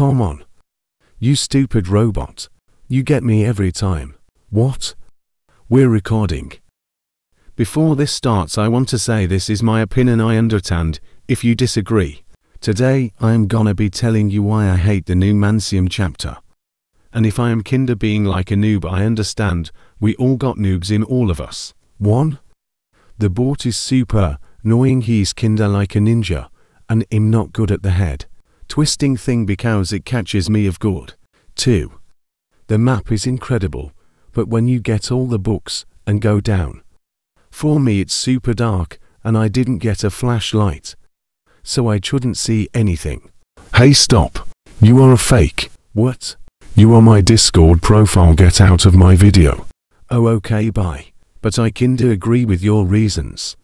Come on. You stupid robot. You get me every time. What? We're recording. Before this starts I want to say this is my opinion I understand, if you disagree. Today, I am gonna be telling you why I hate the new Mansium chapter. And if I am kinda being like a noob I understand, we all got noobs in all of us. 1. The bot is super, knowing he's kinda like a ninja, and I'm not good at the head. Twisting thing because it catches me of good. 2. The map is incredible, but when you get all the books, and go down. For me it's super dark, and I didn't get a flashlight. So I couldn't see anything. Hey stop. You are a fake. What? You are my Discord profile get out of my video. Oh okay bye. But I kinda agree with your reasons.